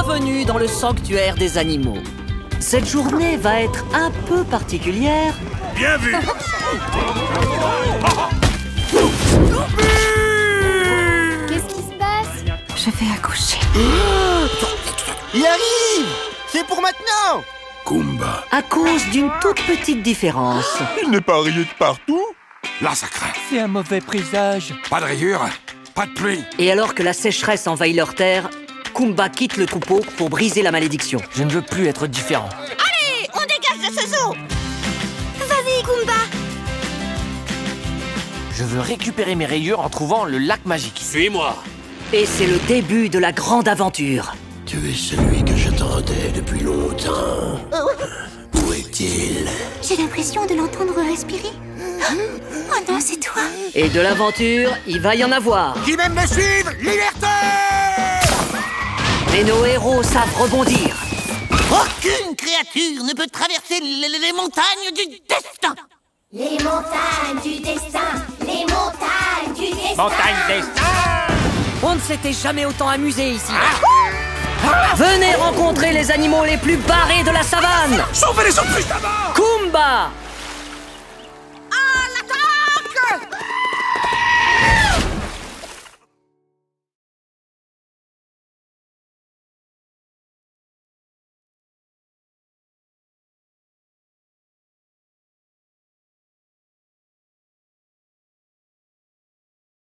Bienvenue dans le sanctuaire des animaux. Cette journée va être un peu particulière. Bien vu Qu'est-ce qui se passe? Je vais accoucher. Il arrive C'est pour maintenant Kumba. À cause d'une toute petite différence. Il n'est pas rayé de partout Là, ça craint. C'est un mauvais présage. Pas de rayures, pas de pluie. Et alors que la sécheresse envahit leur terre, Kumba quitte le troupeau pour briser la malédiction. Je ne veux plus être différent. On dégage de ce zoo Vas-y, Kumba Je veux récupérer mes rayures en trouvant le lac magique. Suis-moi. Et c'est le début de la grande aventure. Tu es celui que j'attendais depuis longtemps. Où est-il? J'ai l'impression de l'entendre respirer. Oh non, c'est toi Et de l'aventure, il va y en avoir. Qui même me suivre Liberté Mais nos héros savent rebondir. Aucune créature ne peut traverser les, les montagnes du destin. Les montagnes du destin. Les montagnes du destin. Montagne destin On ne s'était jamais autant amusé ici. Venez rencontrer les animaux les plus barrés de la savane. Sauvez les autruches d'abord. Kumba